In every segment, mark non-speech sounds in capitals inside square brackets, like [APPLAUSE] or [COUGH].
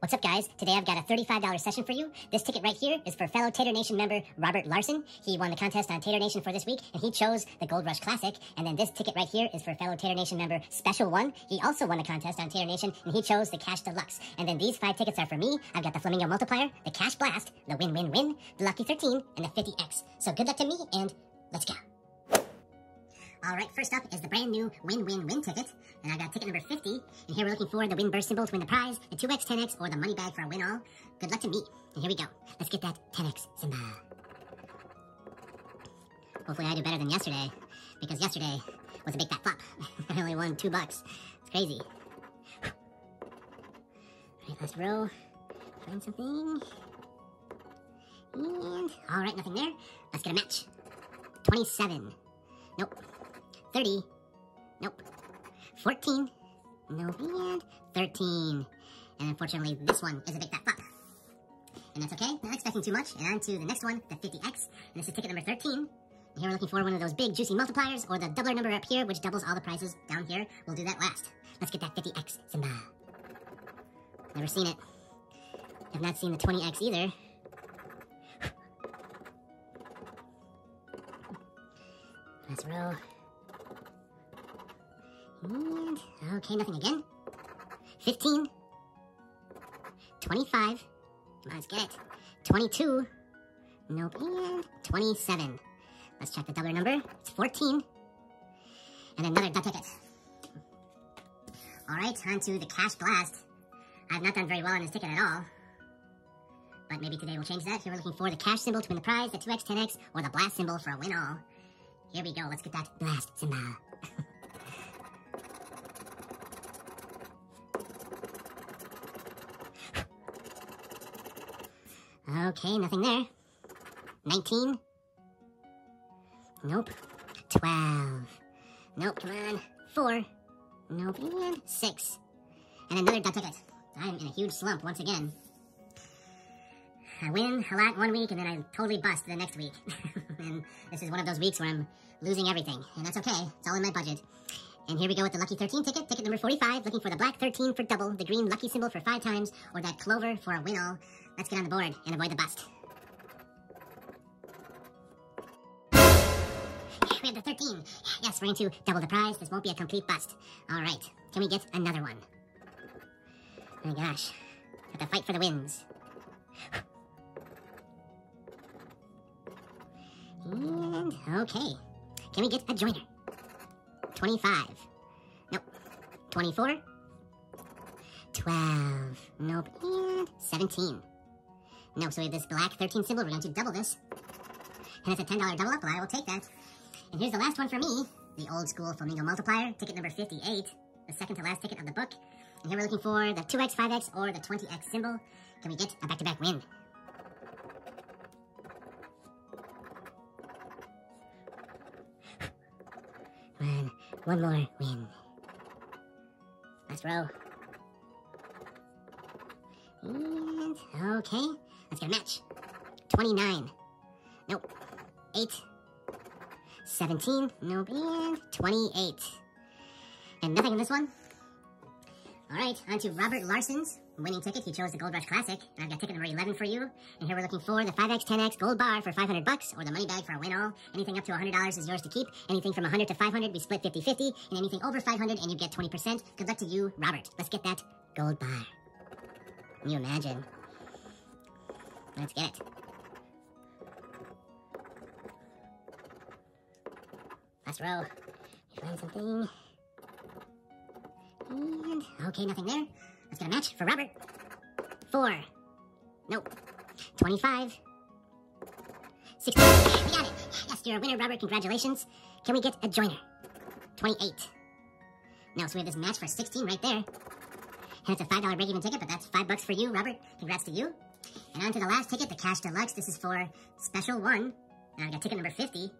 What's up, guys? Today I've got a $35 session for you. This ticket right here is for fellow Tater Nation member Robert Larson. He won the contest on Tater Nation for this week, and he chose the Gold Rush Classic. And then this ticket right here is for fellow Tater Nation member Special One. He also won the contest on Tater Nation, and he chose the Cash Deluxe. And then these five tickets are for me. I've got the Flamingo Multiplier, the Cash Blast, the Win Win Win, the Lucky 13, and the 50X. So good luck to me, and let's go. All right, first up is the brand new Win Win Win ticket. And I got ticket number 50. And here we're looking for the win burst symbol to win the prize, the 2x, 10x, or the money bag for a win all. Good luck to me. And here we go. Let's get that 10x symbol. Hopefully I do better than yesterday. Because yesterday was a big fat flop. [LAUGHS] I only won two bucks. It's crazy. Alright, last row. Find something. And, alright, nothing there. Let's get a match. 27. Nope. 30. Nope. 14. Nope. And 13. And unfortunately, this one is a big fat flop. And that's okay. Not expecting too much. And on to the next one, the 50X. And this is ticket number 13. And here we're looking for one of those big juicy multipliers or the doubler number up here, which doubles all the prizes down here. We'll do that last. Let's get that 50X Simba. Never seen it. Have not seen the 20X either. [SIGHS] Last row. And, okay, nothing again. 15. 25. Come on, let's get it. 22. Nope, and 27. Let's check the double number. It's 14. And another dot ticket. Alright, on to the Cash Blast. I've not done very well on this ticket at all. But maybe today we'll change that. Here we're looking for the cash symbol to win the prize, the 2x, 10x, or the blast symbol for a win all. Here we go. Let's get that blast symbol. Okay, nothing there. 19. Nope. 12. Nope, come on. 4. Nope, and 6. And another dot ticket. I'm in a huge slump once again. I win a lot one week and then I totally bust the next week. [LAUGHS] and this is one of those weeks where I'm losing everything. And that's okay. It's all in my budget. And here we go with the Lucky 13 ticket. Ticket number 45, looking for the black 13 for double, the green lucky symbol for five times, or that clover for a win all. Let's get on the board and avoid the bust. We have the 13. Yes, we're going to double the prize. This won't be a complete bust. All right. Can we get another one? Oh my gosh. Have to fight for the wins. And, okay. Can we get a joiner? 25. Nope. 24. 12. Nope. And 17. No, so we have this black 13 symbol. We're going to double this. And it's a $10 double up, I will take that. And here's the last one for me. The old school Flamingo Multiplier, ticket number 58. The second to last ticket of the book. And here we're looking for the 2x, 5x, or the 20x symbol. Can we get a back-to-back -back win? [SIGHS] One, one more win. Last row. And, okay. Let's get a match. 29. Nope. 8. 17. Nope. And 28. And nothing in this one. All right, on to Robert Larson's winning ticket. He chose the Gold Rush Classic. And I've got ticket number 11 for you. And here we're looking for the 5X, 10X gold bar for 500 bucks or the money bag for a win all. Anything up to $100 is yours to keep. Anything from 100 to 500, we split 50-50. And anything over 500 and you get 20%. Good luck to you, Robert. Let's get that gold bar. Can you imagine? Let's get it. Last row. You find something. Okay, nothing there. Let's get a match for Robert. Four. Nope. 25. 16. we got it. Yes, you're a winner, Robert. Congratulations. Can we get a joiner? 28. No, so we have this match for 16 right there. And it's a $5 break-even ticket, but that's 5 bucks for you, Robert. Congrats to you. And on to the last ticket, the Cash Deluxe. This is for Special 1. And I've got ticket number 50.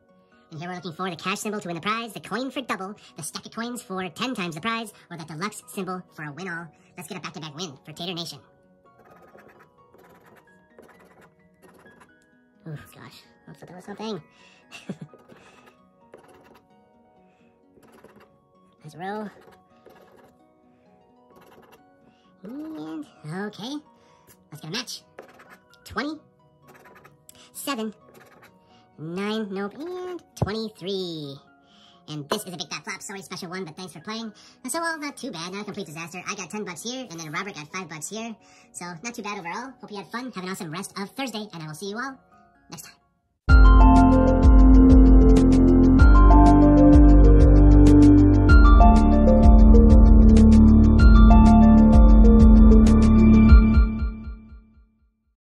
And here we're looking for the cash symbol to win the prize, the coin for double, the stack of coins for 10 times the prize, or that deluxe symbol for a win all. Let's get a back-to-back -back win for Tater Nation. Oh, gosh. I thought that was something. [LAUGHS] Nice row. And, okay. Let's get a match. 20. 7. 9, nope, and 23. And this is a big fat flop. Sorry, special one, but thanks for playing. So, well, not too bad. Not a complete disaster. I got 10 bucks here, and then Robert got 5 bucks here. So, not too bad overall. Hope you had fun. Have an awesome rest of Thursday, and I will see you all next time.